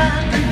man